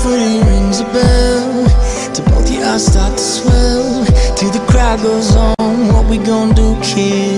pretty rings a bell To both your eyes start to swell Till the crowd goes on What we gonna do, kid?